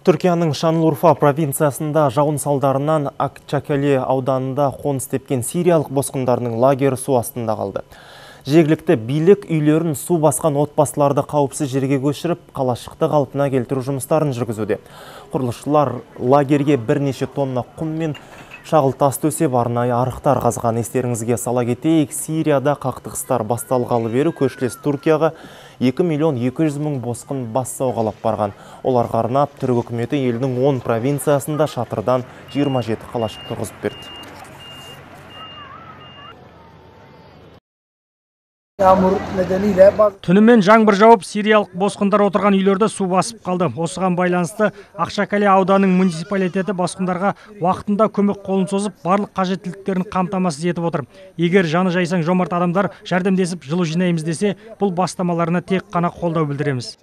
Түркияның Шанлурфа провинциясында жауын салдарынан Акчакале ауданында қоныс тепкен сириялық босқындарының лагері су астында қалды. Жергілікті билік үйлерін су басқан отбасыларды қауіпсіз жерге көшіріп, қалашықты қалпына келтіру жұмыстарын жүргізуде. Құрылысшылар лагерге бірнеше тонна құм мен шағыл тас төсеп арнайы арықтар қазған естеріңізге сала кетейік сирияда қақтығыстар басталғалы бері көршілес түркияға 2 миллион 200 мың босқын бас сауғалап барған. Оларға арнап түрік үкіметі елдің 10 провинциясында шатырдан 27 қалашық тұрғызып берді. Түнімен жаңбыр жауып сириялық босқындар отырған үйлерді су басып қалды. Осыған байланысты ақшакале ауданының муниципалитеті босқындарға уақытында көмек қолын созып барлық қажеттіліктерін қамтамасыз етіп отыр. Егер жаны жайсаң жомарт адамдар жәрдемдесіп жылу жинаймыз десе бұл бастамаларына тек қана қолдау білдіреміз.